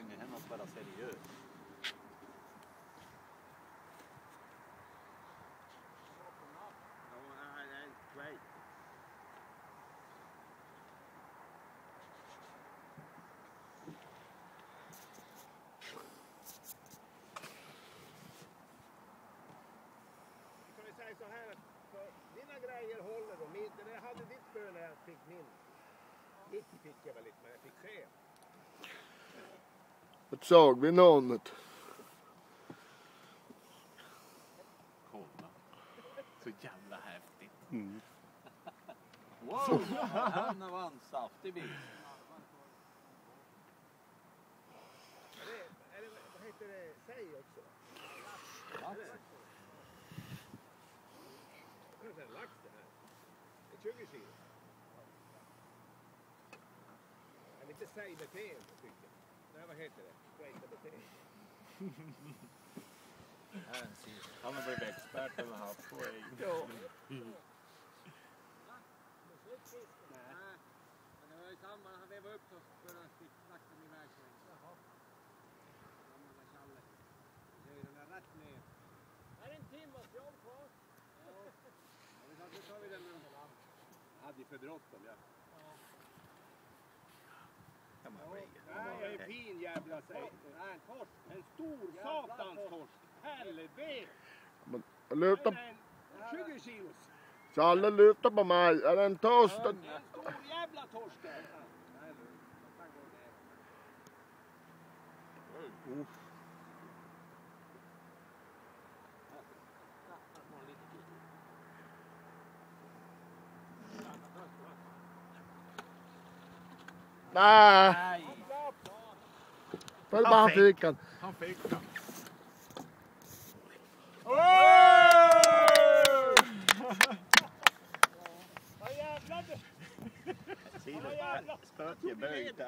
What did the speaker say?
gånger än att vara seriös. Kan vi säga så här att dina grejer håller och min, när jag hade ditt spö när jag fick min. Mitt fick jag väl inte men jag fick se. Ett såg vi namnet. Kolla. Så jävla häftigt. Mm. Wow! Han var en saftig bil. Det, det, det? Lax. Det det här. Det är 20 kilo. Lite sägbeteende tycker jag. Nej vad heter det? Han har blivit expert över havspoäng. Ja. Men det var i samband han vevade upp så började stick laxen iväg på en. Challe. Så är den där rätt ner. Här är en timmas jobb kvar. Ja. Vi sa, nu tar vi den nu. Jag hade ju för bråttom. Jävla. Nej, en torsk. Stor satans torsk. Helvete! Nej, nej, 20 kilos. Challe lyfta på mig. Är det en toast? En stor jävla torsk du. Följ bara fickan. Han fick den. Vad jävlar! Spöt ger böj till